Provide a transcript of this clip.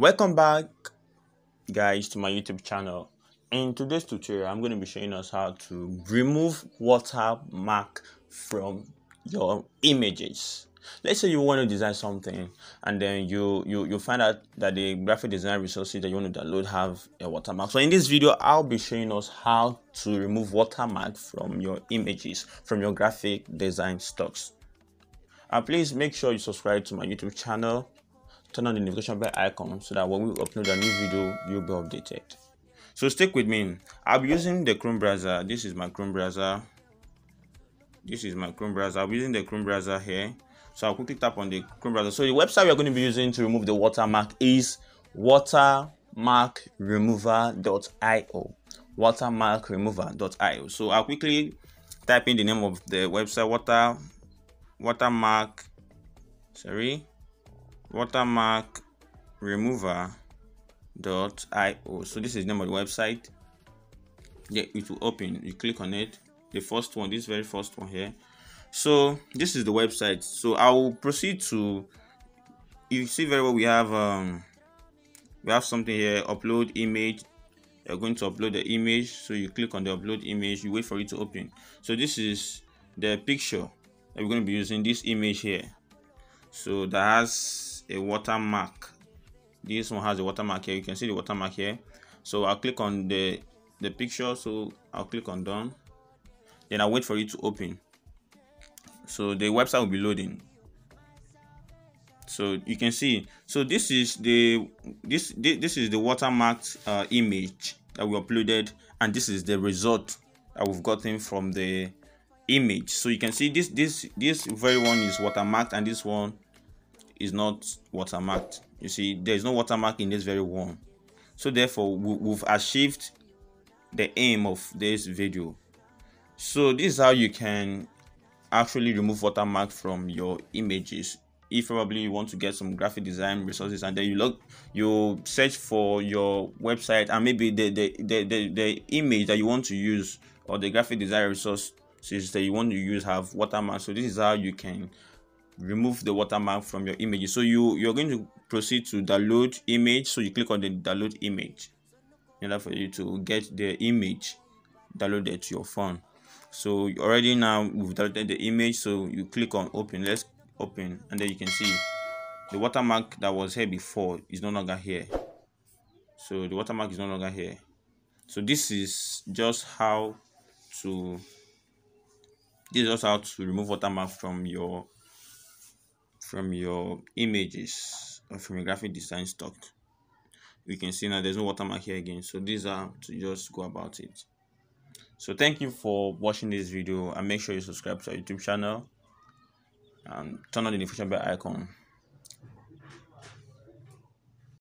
welcome back guys to my youtube channel. In today's tutorial i'm going to be showing us how to remove watermark from your images. Let's say you want to design something and then you you you find out that the graphic design resources that you want to download have a watermark so in this video i'll be showing us how to remove watermark from your images from your graphic design stocks. And please make sure you subscribe to my youtube channel turn on the notification bell icon so that when we upload a new video you'll be updated. So stick with me. I'll be using the chrome browser. This is my chrome browser. This is my chrome browser. I'll be using the chrome browser here. So i'll quickly tap on the chrome browser. So the website we're going to be using to remove the watermark is watermarkremover.io watermarkremover.io so i'll quickly type in the name of the website water watermark sorry watermark remover.io so this is the name of the website. Yeah it will open. You click on it. The first one this very first one here. So this is the website. So i will proceed to you see very well we have um we have something here upload image. You're going to upload the image. So you click on the upload image. You wait for it to open. So this is the picture that we're going to be using this image here. So that has a watermark. This one has a watermark here. You can see the watermark here. So i'll click on the the picture. So i'll click on done. Then i'll wait for it to open. So the website will be loading. So you can see. So this is the this this this is the watermarked uh, image that we uploaded. And this is the result that we've gotten from the image. So you can see this this this very one is watermarked. And this one is not watermarked. You see there is no watermark in this very one so therefore we've achieved the aim of this video. So this is how you can actually remove watermark from your images. If probably you want to get some graphic design resources and then you look you search for your website and maybe the the, the the the image that you want to use or the graphic design resources that you want to use have watermark. So this is how you can remove the watermark from your image. So you you're going to proceed to download image. So you click on the download image in order for you to get the image downloaded to your phone. So already now we've downloaded the image. So you click on open. Let's open. And then you can see the watermark that was here before is no longer here. So the watermark is no longer here. So this is just how to this is just how to remove watermark from your from your images or from your graphic design stock. You can see now there's no watermark here again so these are to just go about it. So thank you for watching this video and make sure you subscribe to our youtube channel and turn on the notification bell icon